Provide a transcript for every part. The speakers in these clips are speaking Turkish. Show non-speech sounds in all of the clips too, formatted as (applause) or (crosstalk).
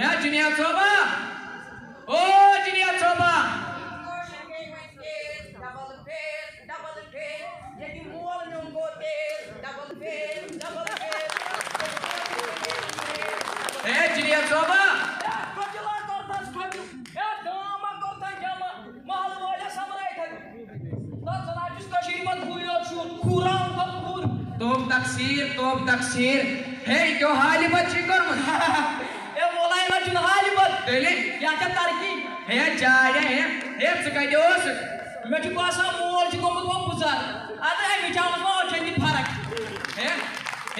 Ya Cüneyt Soba! O Cüneyt Soba! Hey Cüneyt Soba! Top taksir, top taksir. Hey, (laughs) Fenerbahçe'nin hali bak. Öyle mi? Gerçek tarihi. He cahil he. Hep sıkaydı olsun. Mekik basa muğolcu komut on buzar. Adı hem içamız var o kendi parak. He?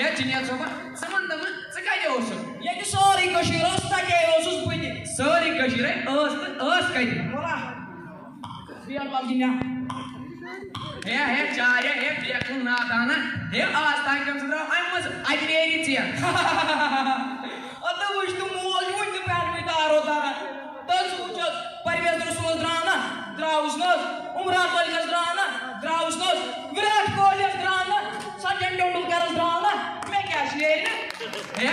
He cinyat soba. Sımında mı? Sıkaydı olsun. Yedi sorry koşuyor. Osta gel olsuz buydu. Sorry koşuyor. Osta, osta kaydı. Ola. Riyal balgin ya. He he çare he yakın nadana he ağızdan kımsıdıram aymaz acileye git ya. ద్రావిష్ణోస్ ఉమ్రాన్ పల్కర్ ద్రాన ద్రావిష్ణోస్ విరాట్ కోహ్లీ ద్రాన సచిన్ టెండూల్కర్ ద్రాన మే క్యాష్ లేని ఏ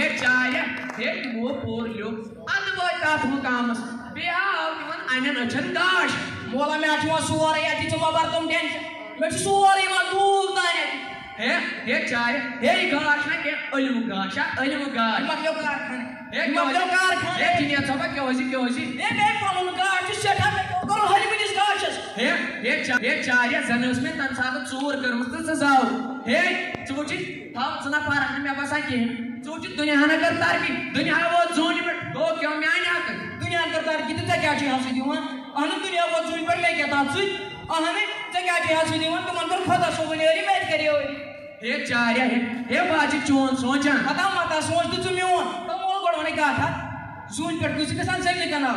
ఏ చాయ ఏ మో పోర్ లియో అది వై తాస్ ముకామస్ బియా తిమన్ అనన్ అచన్ గాష్ مولا مے اچھ سورے یتی چھ مبر تم ٹینشن مے چھ سورے ون دوٗر تانۍ ہے ہے چاے ہے گاش نہ کینٛہہ علم گاش علم گاش مطلب کارخانہٕ مطلب کارخانہٕ ہے جنیا چھپا کیٛاہ ٲسی کیٛاہ ٲسی ہے مے پنُن گاش چھُ سٮ۪ٹھاہ हे हे हे चार्या जनेस में तन साथ चोर कर मत सजाओ हे चोची थाव चना पार हम में बसा के. चोची दुनिया ना कर तार की. दुनिया वो जोन पे गो क्यों मैं ना कर दुनिया कर तार की तो क्या चाहिए हमसे दिवा अन दुनिया वो जोन पर लेके ता सुई अन तो क्या चाहिए हमसे दिवा तुम अंदर खुदा सो बने रे बैठ करियो हे चार्या हे हे बाजी चोन सोचा पता मता सोच तू मियोन तो मोल गड़ोने का था जून पर कुछ किसान से निकलना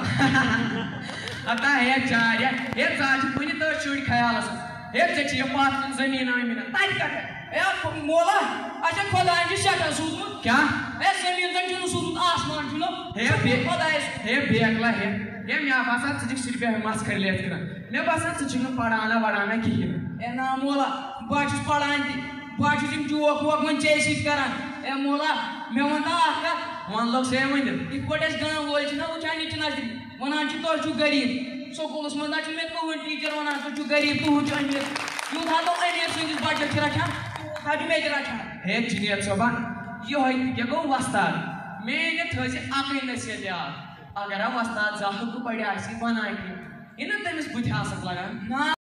ata é jária, é jardim bonito, churi caialas, é gente é parte do zemina e mina, tá ligado? É a mola, a gente pode a gente chega junto, que a? É zemina tem junto junto do asman junto, é bem, pode isso, é bem aquela é, é minha passa se diz sirve a máscara elétrica, minha passa se diz não para ana para ana que é? É na mola, baixo para a gente, baixo tem que o o o o o o o o o one लग से one if ना गाँव नज़र वन तुह गरीब स्कूल मे ना मे कहन teacher one so गरीब तुह अमीर यूथ हा तो अमीर सदस बच्चन रटान तूत मे रटान हे जुनेद सोबा यह गो वस्ताद मेन थे अक नसीहत याद अगर वस्ताद जहाँ पड़े वन तमिस बुद्धि लगान ना